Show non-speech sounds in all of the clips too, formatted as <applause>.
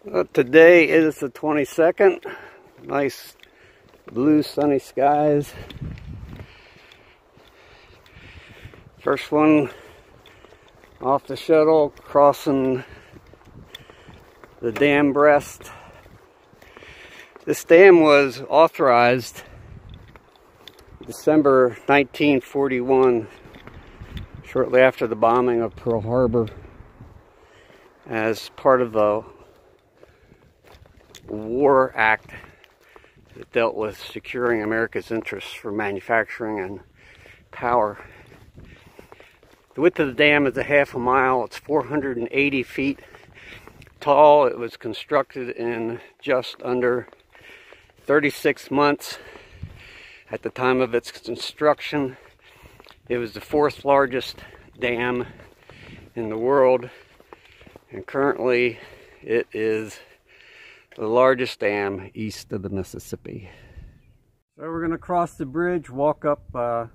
Uh, today is the 22nd. Nice blue sunny skies. First one off the shuttle crossing the dam breast. This dam was authorized December 1941, shortly after the bombing of Pearl Harbor, as part of the War Act that dealt with securing America's interests for manufacturing and power. The width of the dam is a half a mile. It's 480 feet tall. It was constructed in just under 36 months at the time of its construction. It was the fourth largest dam in the world, and currently it is the largest dam east of the Mississippi. So we're going to cross the bridge, walk up uh,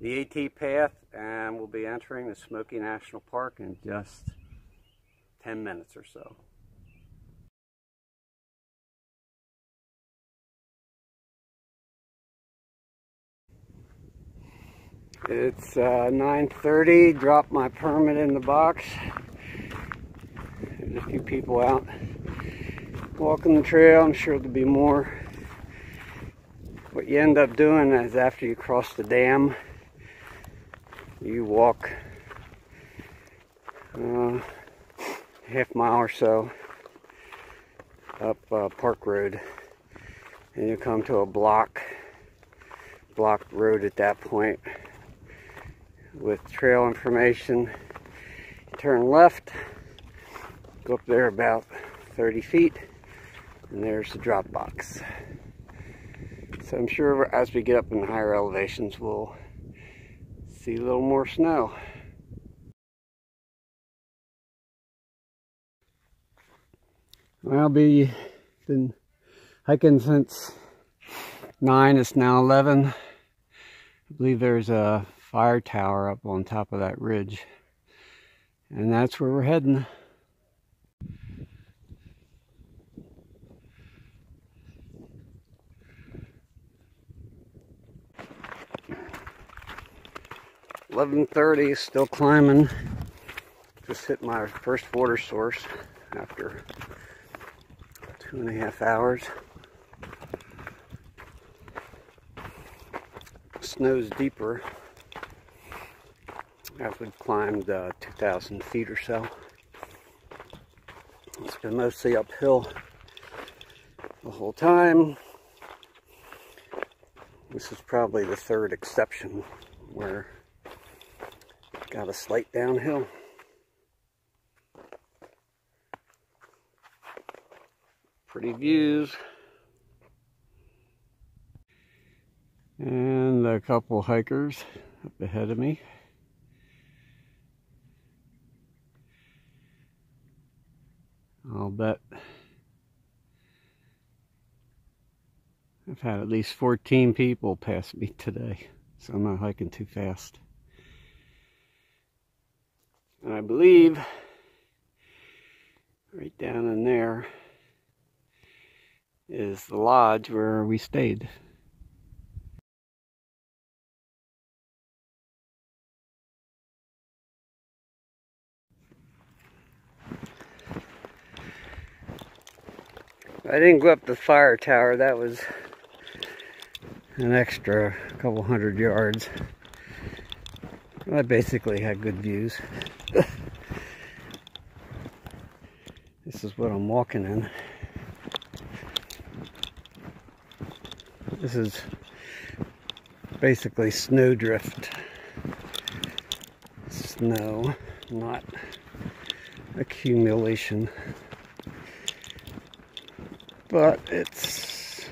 the AT path, and we'll be entering the Smoky National Park in just 10 minutes or so. It's uh, 9.30, dropped my permit in the box. There's a few people out walking the trail. I'm sure there'll be more. What you end up doing is after you cross the dam, you walk uh, half mile or so up uh, Park Road and you come to a block blocked road at that point with trail information turn left go up there about 30 feet and there's the drop box. So I'm sure as we get up in higher elevations, we'll see a little more snow. I'll be been hiking since 9, it's now 11. I believe there's a fire tower up on top of that ridge. And that's where we're heading. Eleven thirty, still climbing. Just hit my first water source after two and a half hours. Snow's deeper as we've climbed uh, 2,000 feet or so. It's been mostly uphill the whole time. This is probably the third exception where got a slight downhill. Pretty views. And a couple hikers up ahead of me. I'll bet I've had at least 14 people pass me today, so I'm not hiking too fast. And I believe right down in there is the lodge where we stayed. I didn't go up the fire tower, that was an extra couple hundred yards. I basically had good views. <laughs> this is what I'm walking in. This is basically snowdrift. Snow, not accumulation but it's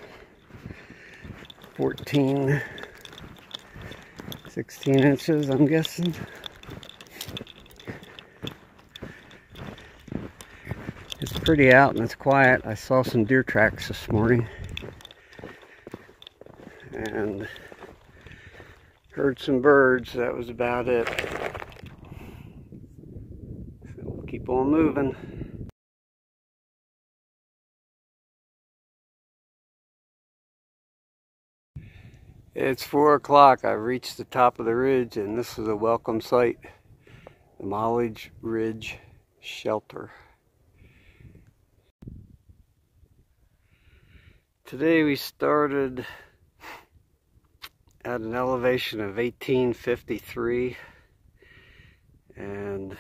14, 16 inches, I'm guessing. It's pretty out and it's quiet. I saw some deer tracks this morning. And heard some birds. That was about it. So we'll keep on moving. It's four o'clock. I've reached the top of the ridge, and this is a welcome sight the Mollies Ridge Shelter. Today we started at an elevation of 1853 and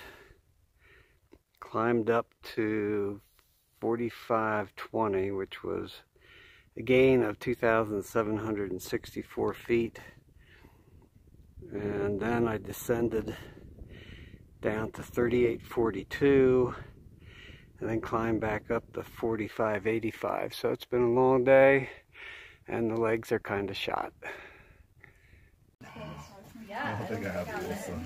climbed up to 4520 which was a gain of 2,764 feet. And then I descended down to 3842 and then climb back up to 4585. So it's been a long day and the legs are kind of shot. I don't think I have also.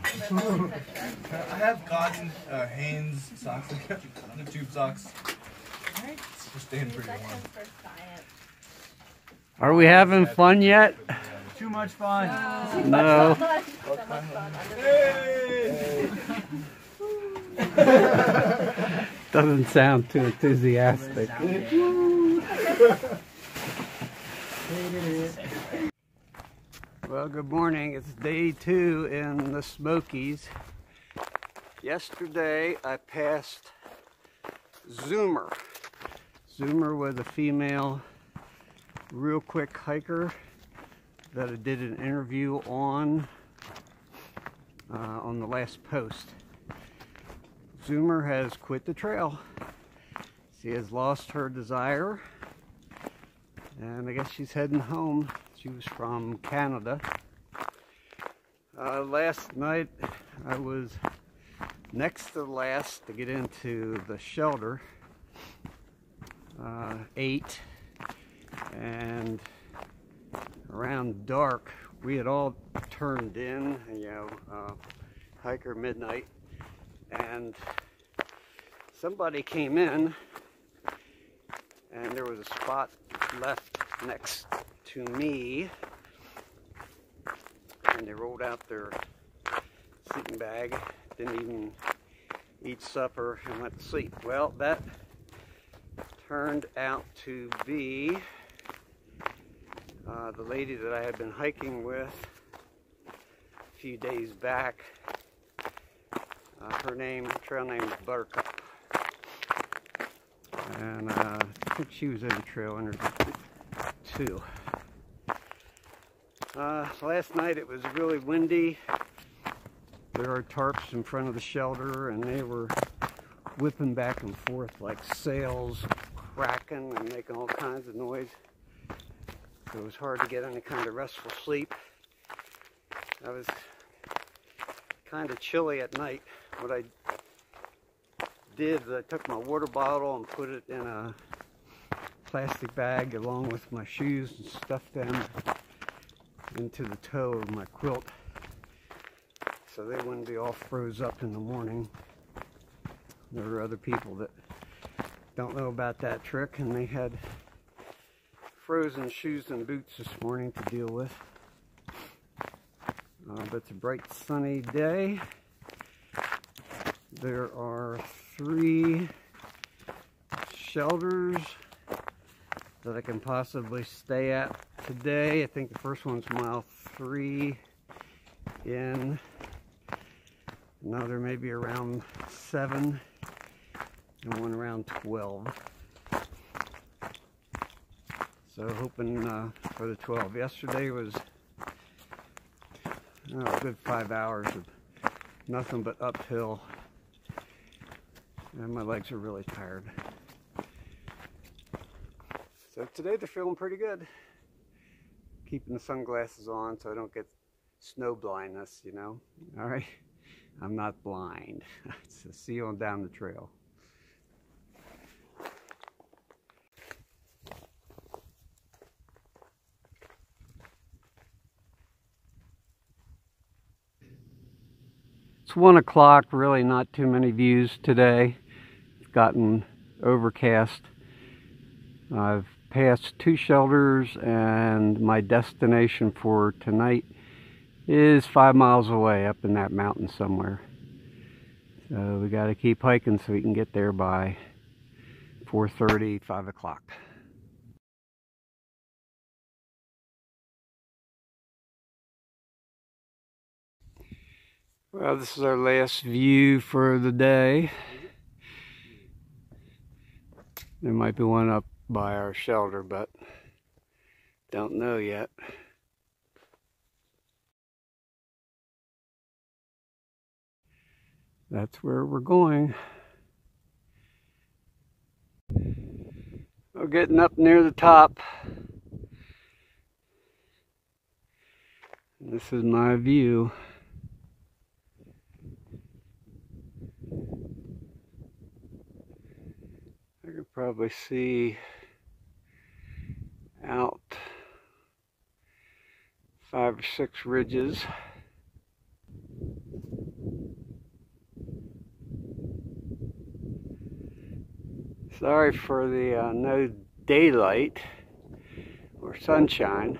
I have cotton uh, Hanes socks, <laughs> the tube socks. We're staying pretty warm. Are we having fun yet? Too much fun. No. Hey! Doesn't sound too enthusiastic. Well, good morning. It's day two in the Smokies. Yesterday I passed Zoomer. Zoomer was a female real quick hiker that I did an interview on uh, on the last post. Zoomer has quit the trail. She has lost her desire and I guess she's heading home. She was from Canada. Uh, last night I was next to last to get into the shelter. Uh, eight and around dark we had all turned in, you know, uh, hiker midnight and somebody came in and there was a spot left next to me and they rolled out their sleeping bag didn't even eat supper and went to sleep. Well that turned out to be uh, the lady that I had been hiking with a few days back her name trail name is Buttercup and uh, I think she was in the trail under too. Uh, last night it was really windy. There are tarps in front of the shelter and they were whipping back and forth like sails cracking and making all kinds of noise. It was hard to get any kind of restful sleep. I was kind of chilly at night. What I did is I took my water bottle and put it in a plastic bag along with my shoes and stuffed them into the toe of my quilt so they wouldn't be all froze up in the morning. There are other people that don't know about that trick and they had frozen shoes and boots this morning to deal with. Uh, but it's a bright sunny day. There are three shelters that I can possibly stay at today. I think the first one's mile three in. Another maybe around seven and one around 12. So hoping uh, for the 12. Yesterday was a good five hours of nothing but uphill. And my legs are really tired. So today they're feeling pretty good. Keeping the sunglasses on so I don't get snow blindness, you know. All right. I'm not blind. <laughs> so see you on down the trail. One o'clock, really not too many views today. It's gotten overcast. I've passed two shelters and my destination for tonight is five miles away up in that mountain somewhere. So we got to keep hiking so we can get there by 4.30, 5 o'clock. Well, this is our last view for the day. There might be one up by our shelter, but don't know yet. That's where we're going. We're getting up near the top. This is my view. Probably see out five or six ridges. Sorry for the uh, no daylight or sunshine.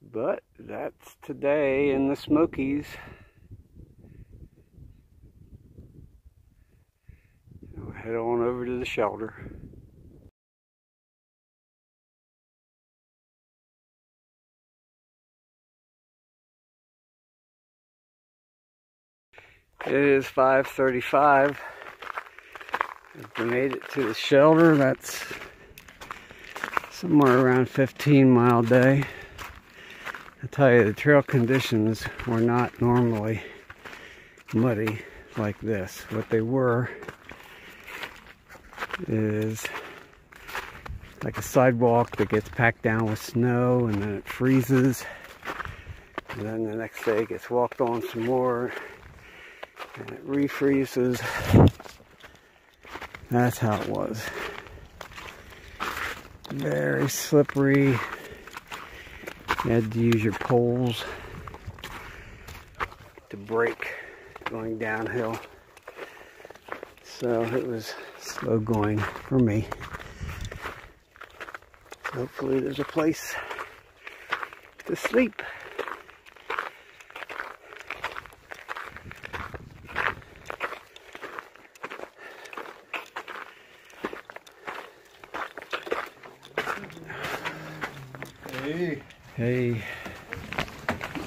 But that's today in the Smokies. We'll head on over to the shelter. It is 5.35. We made it to the shelter. That's somewhere around 15 mile day. I tell you, the trail conditions were not normally muddy like this. What they were is like a sidewalk that gets packed down with snow and then it freezes. And then the next day it gets walked on some more and it refreezes. That's how it was. Very slippery. You had to use your poles to break going downhill. So it was slow going for me. Hopefully there's a place to sleep. Hey. Hey, <coughs>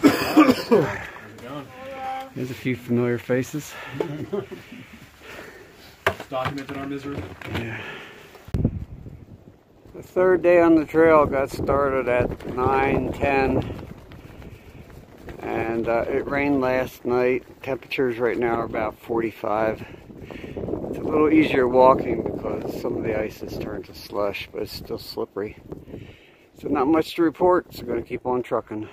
How's it going? there's a few familiar faces. <laughs> Documented our misery. Yeah. The third day on the trail got started at 9:10, and uh, it rained last night. Temperatures right now are about 45. It's a little easier walking because some of the ice has turned to slush, but it's still slippery. So not much to report. So going to keep on trucking.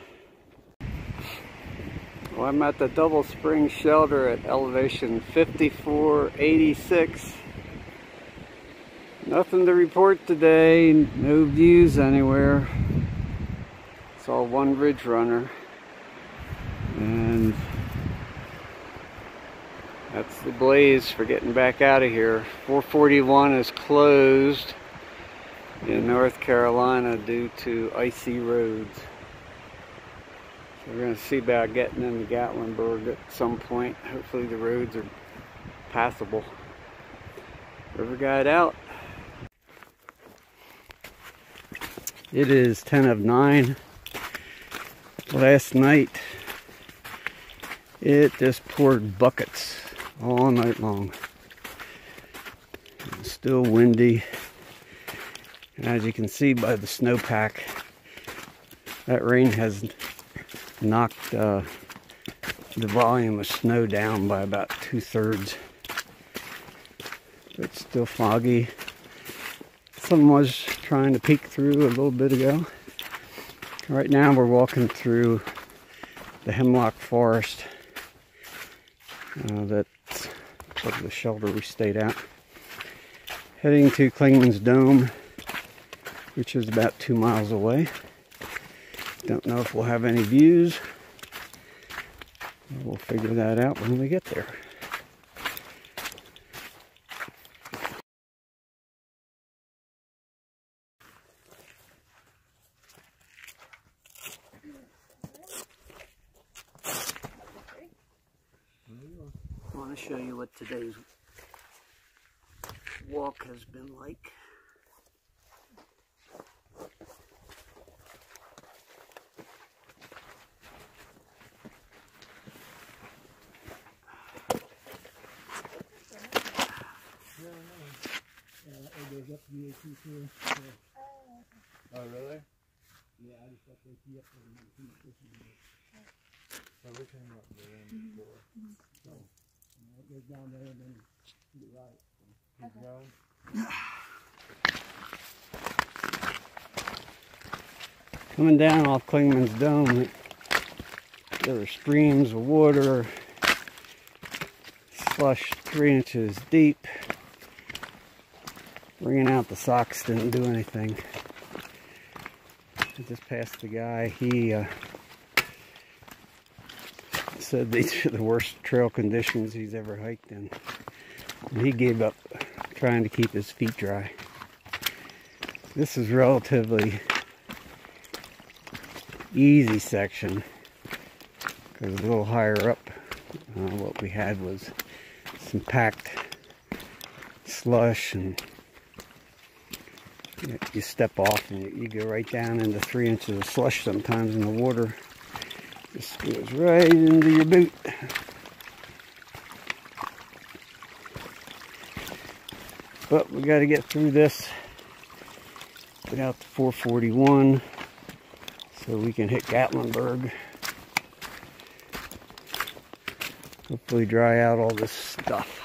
Well, I'm at the Double Spring Shelter at elevation 5486. Nothing to report today, no views anywhere. Saw one ridge runner. And that's the blaze for getting back out of here. 441 is closed in North Carolina due to icy roads. We're going to see about getting into Gatlinburg at some point. Hopefully the roads are passable. River Guide out. It is 10 of 9. Last night it just poured buckets all night long. It's still windy. And as you can see by the snowpack, that rain has knocked uh, the volume of snow down by about two thirds. It's still foggy. Someone was trying to peek through a little bit ago. Right now we're walking through the hemlock forest uh, that's of the shelter we stayed at. Heading to Clingmans Dome, which is about two miles away. Don't know if we'll have any views. We'll figure that out when we get there. I want to show you what today's walk has been like. Up to the A2 too. So, Oh, really? yeah, I just got the AP up this one. Oh, we came up there before. So, you know, it goes down there and then to the right. Keep going. Coming down off Clingmans Dome, there are streams of water, slush three inches deep. Bringing out the socks didn't do anything. I just passed the guy. He uh, said these are the worst trail conditions he's ever hiked in. And he gave up trying to keep his feet dry. This is relatively easy section because a little higher up uh, what we had was some packed slush and you, you step off and you, you go right down into three inches of slush sometimes in the water just goes right into your boot but we got to get through this get out to 441 so we can hit Gatlinburg. Hopefully dry out all this stuff.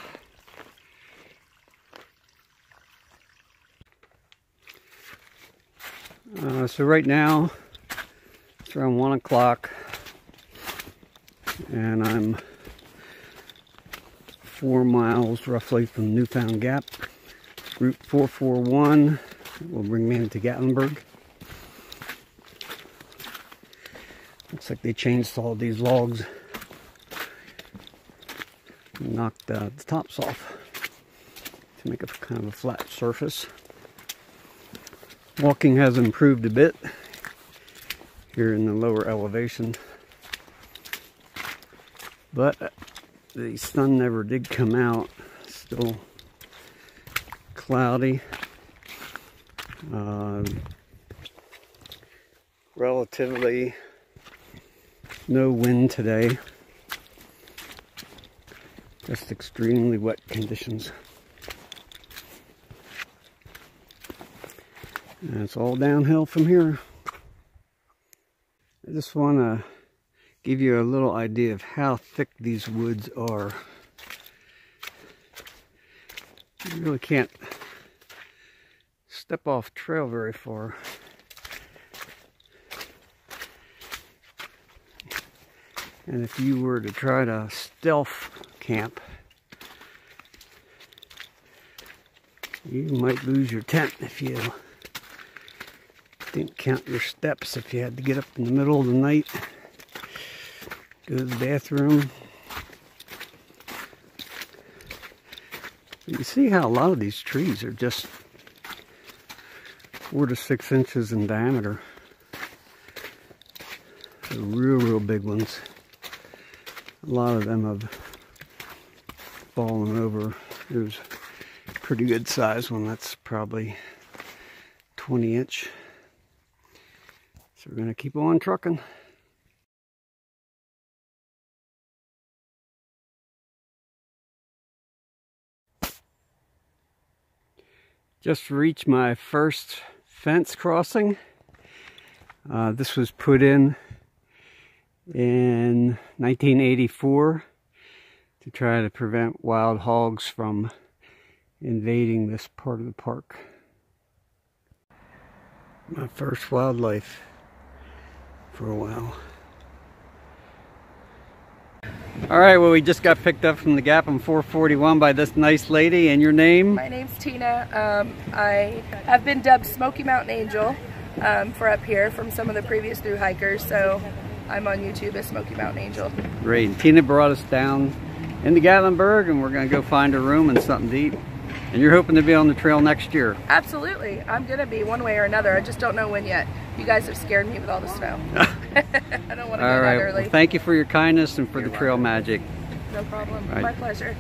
Uh, so right now, it's around 1 o'clock, and I'm four miles roughly from Newfound Gap. Route 441 will bring me into Gatlinburg. Looks like they changed all these logs. Knocked uh, the tops off to make a kind of a flat surface. Walking has improved a bit here in the lower elevation. But the sun never did come out. Still cloudy. Uh, relatively no wind today. Just extremely wet conditions. And it's all downhill from here. I just want to give you a little idea of how thick these woods are. You really can't step off trail very far. And if you were to try to stealth camp, you might lose your tent if you didn't count your steps. If you had to get up in the middle of the night, go to the bathroom. You see how a lot of these trees are just four to six inches in diameter. The real, real big ones. A lot of them have fallen over. There's a pretty good size one. That's probably 20 inch. So we're going to keep on trucking. Just reached my first fence crossing. Uh, this was put in in 1984 to try to prevent wild hogs from invading this part of the park. My first wildlife for a while. All right, well, we just got picked up from the Gap on 441 by this nice lady, and your name? My name's Tina. Um, I have been dubbed Smoky Mountain Angel um, for up here from some of the previous through hikers, so I'm on YouTube as Smoky Mountain Angel. Great. Tina brought us down into Gatlinburg, and we're going to go find a room and something to eat. And you're hoping to be on the trail next year. Absolutely. I'm going to be one way or another. I just don't know when yet. You guys have scared me with all the snow. <laughs> <laughs> I don't want to All go right. that early. Well, thank you for your kindness and for You're the trail welcome. magic. no problem. Right. My pleasure.